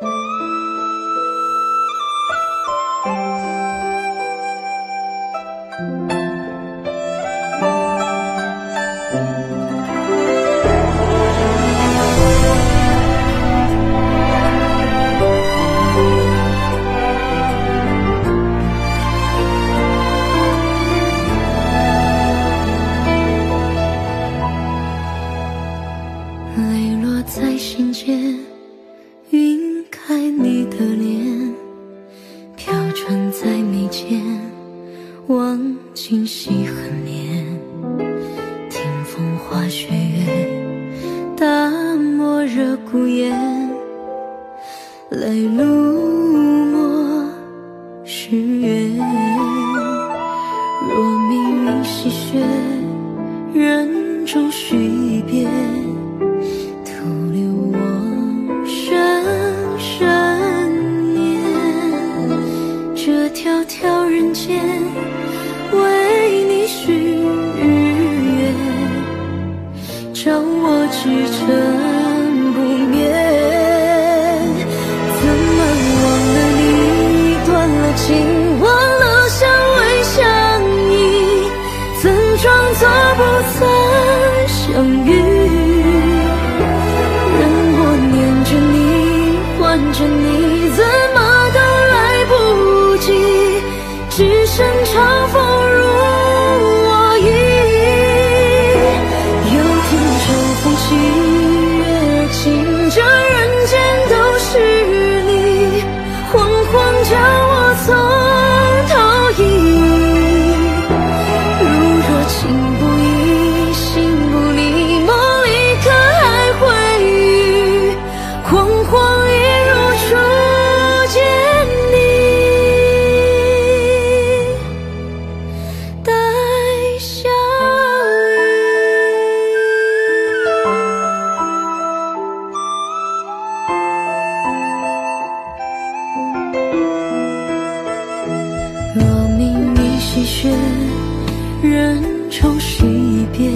泪落在心间，望今夕很恋。听风花雪月，大漠热孤雁，泪如墨是月。若命运戏谑，人终须一别。徒留我深深念，这迢迢人间，让我至诚不眠。怎么忘了你，断了情，忘了相偎相依，怎装作不曾相遇？任我念着你，唤着你，怎么都来不及，只剩却任潮水一，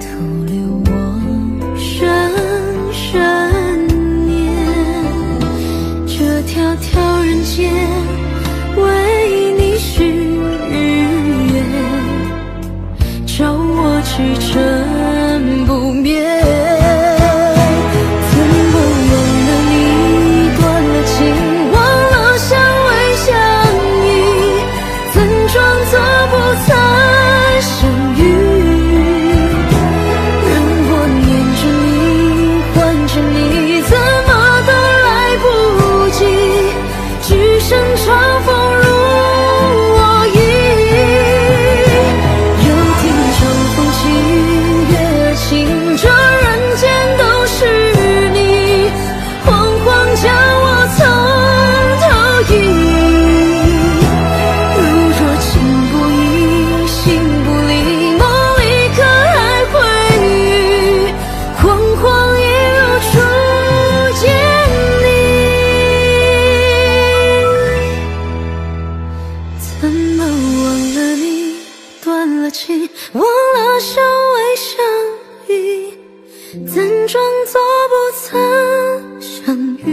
徒留我深深念，这迢迢人间。装作不曾。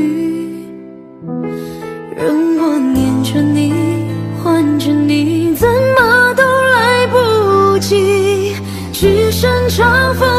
雨让我念着你唤着你怎么都来不及只剩嘲讽